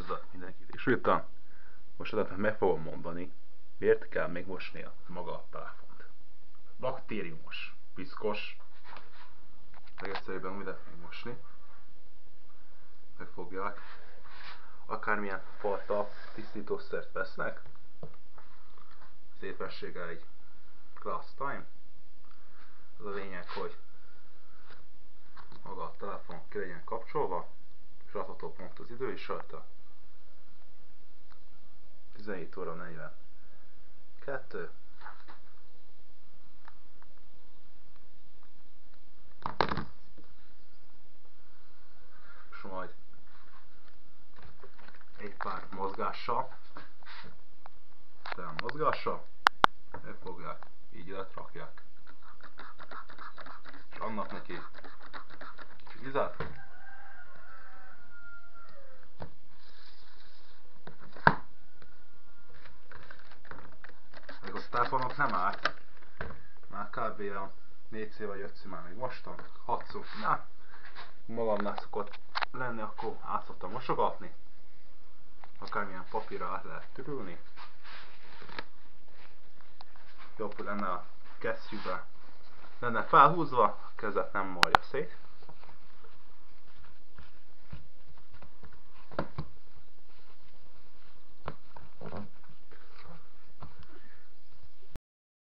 Üdvözlök mindenkit ismételten. Most adat meg fogom mondani, miért kell még mosnia maga a telefont. Baktériumos, piszkos, legegyszerűbben úgy lehet még mosni. Megfogják. Akármilyen fajta tisztítószert vesznek. Az épessége egy glass time. Az a lényeg, hogy maga a telefon ki legyen kapcsolva, és adható pont az idő is rajta. 17 óra 42. És majd egy pár mozgással, tehát mozgással, megfogják, így letrakják. És annak neki vizet, Még a telefonok nem állt. Már kb. a 4 vagy 5 már még mostam. 6 szó. Na, magamnál szokott lenni, akkor át szoktam mosogatni. Akármilyen papírra át lehet törülni. Jobb lenne a kesztyűbe lenne felhúzva, a kezet nem marja szét.